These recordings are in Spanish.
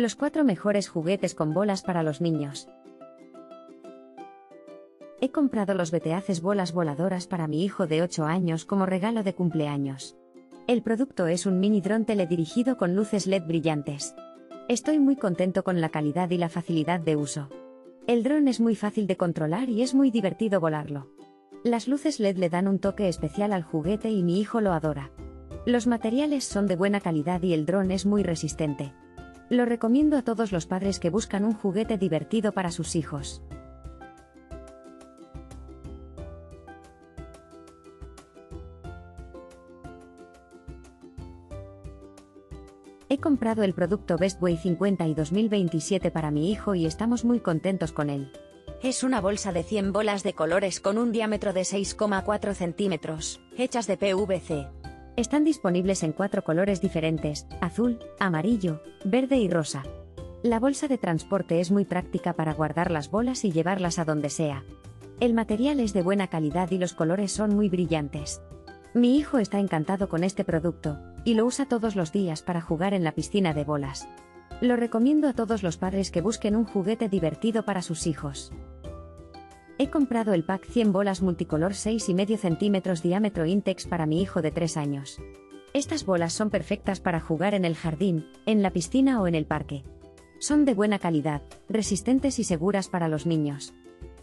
Los cuatro mejores juguetes con bolas para los niños. He comprado los BTAces bolas voladoras para mi hijo de 8 años como regalo de cumpleaños. El producto es un mini dron teledirigido con luces LED brillantes. Estoy muy contento con la calidad y la facilidad de uso. El dron es muy fácil de controlar y es muy divertido volarlo. Las luces LED le dan un toque especial al juguete y mi hijo lo adora. Los materiales son de buena calidad y el dron es muy resistente. Lo recomiendo a todos los padres que buscan un juguete divertido para sus hijos. He comprado el producto Bestway 50 y 2027 para mi hijo y estamos muy contentos con él. Es una bolsa de 100 bolas de colores con un diámetro de 6,4 centímetros, hechas de PVC. Están disponibles en cuatro colores diferentes, azul, amarillo, verde y rosa. La bolsa de transporte es muy práctica para guardar las bolas y llevarlas a donde sea. El material es de buena calidad y los colores son muy brillantes. Mi hijo está encantado con este producto, y lo usa todos los días para jugar en la piscina de bolas. Lo recomiendo a todos los padres que busquen un juguete divertido para sus hijos. He comprado el pack 100 bolas multicolor 6,5 centímetros diámetro Intex para mi hijo de 3 años. Estas bolas son perfectas para jugar en el jardín, en la piscina o en el parque. Son de buena calidad, resistentes y seguras para los niños.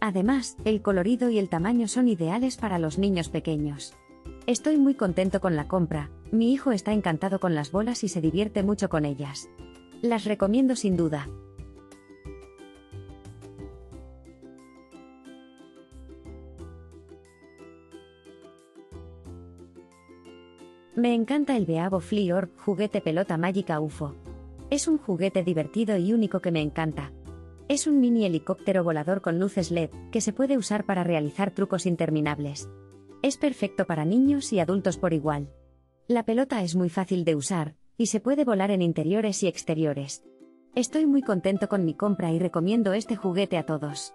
Además, el colorido y el tamaño son ideales para los niños pequeños. Estoy muy contento con la compra, mi hijo está encantado con las bolas y se divierte mucho con ellas. Las recomiendo sin duda. Me encanta el Beavo Flea juguete pelota mágica UFO. Es un juguete divertido y único que me encanta. Es un mini helicóptero volador con luces LED, que se puede usar para realizar trucos interminables. Es perfecto para niños y adultos por igual. La pelota es muy fácil de usar, y se puede volar en interiores y exteriores. Estoy muy contento con mi compra y recomiendo este juguete a todos.